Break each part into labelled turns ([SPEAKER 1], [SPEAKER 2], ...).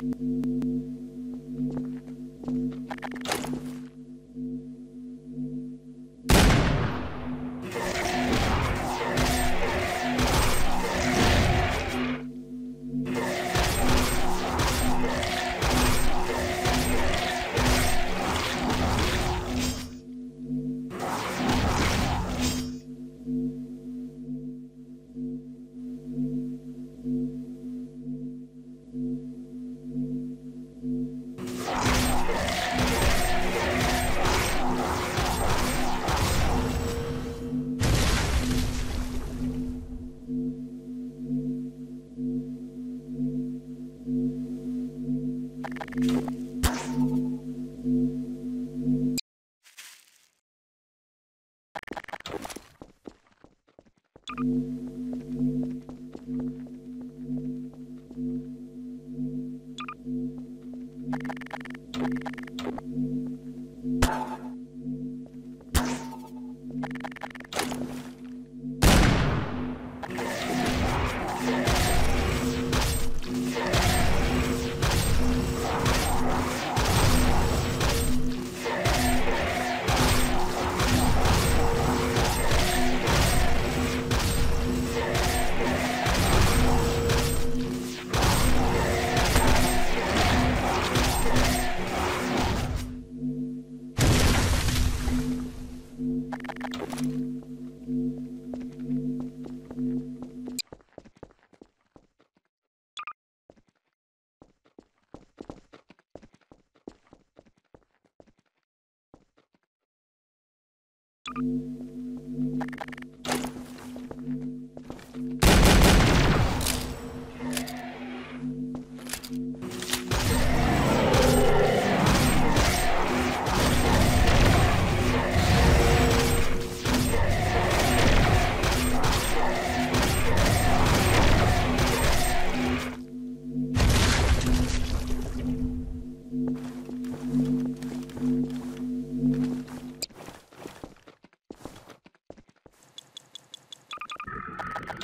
[SPEAKER 1] Thank you. you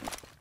[SPEAKER 1] Thank you.